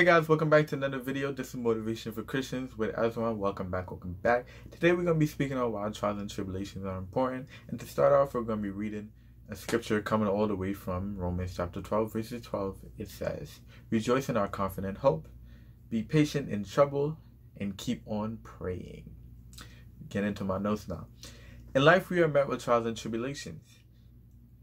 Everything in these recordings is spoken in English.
Hey guys, welcome back to another video. This is Motivation for Christians with Esron. Welcome back, welcome back. Today we're going to be speaking on why trials and tribulations are important. And to start off, we're going to be reading a scripture coming all the way from Romans chapter 12, verses 12. It says, Rejoice in our confident hope, be patient in trouble, and keep on praying. Get into my notes now. In life, we are met with trials and tribulations.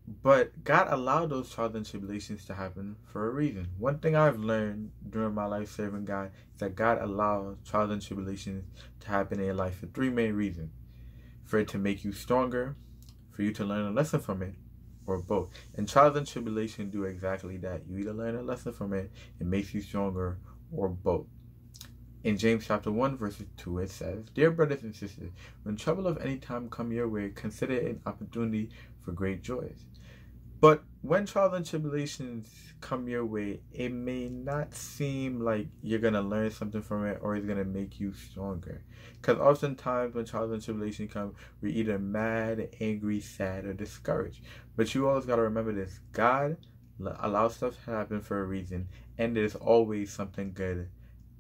But God allowed those trials and tribulations to happen for a reason. One thing I've learned during my life serving God is that God allows trials and tribulations to happen in your life for three main reasons. For it to make you stronger, for you to learn a lesson from it, or both. And trials and tribulations do exactly that. You either learn a lesson from it, it makes you stronger, or both. In James chapter 1, verse 2, it says, Dear brothers and sisters, when trouble of any time come your way, consider it an opportunity for great joys. But when trials and tribulations come your way, it may not seem like you're going to learn something from it or it's going to make you stronger. Because oftentimes when trials and tribulations come, we're either mad, angry, sad, or discouraged. But you always got to remember this God allows stuff to happen for a reason, and there's always something good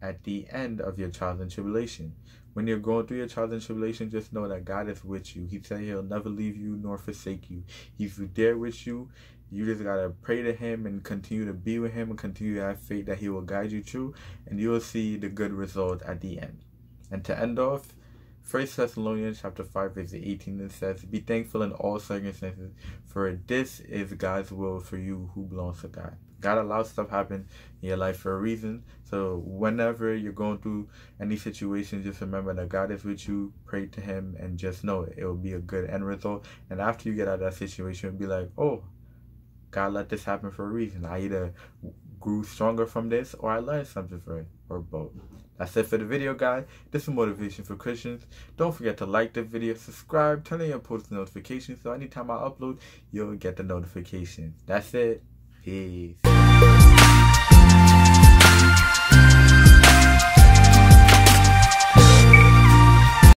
at the end of your trials and tribulation. When you're going through your trials and tribulation, just know that God is with you. He said He'll never leave you nor forsake you. He's there with you. You just gotta pray to Him and continue to be with Him and continue to have faith that He will guide you through, and you will see the good result at the end. And to end off, First Thessalonians chapter 5 verse 18 it says, Be thankful in all circumstances, for this is God's will for you who belongs to God. God allows stuff happen in your life for a reason. So whenever you're going through any situation, just remember that God is with you, pray to him and just know it. It will be a good end result. And after you get out of that situation, be like, oh, God let this happen for a reason. I either grew stronger from this or I learned something from it or both. That's it for the video, guys. This is Motivation for Christians. Don't forget to like the video, subscribe, turn on your post notifications so anytime I upload, you'll get the notification. That's it. Peace.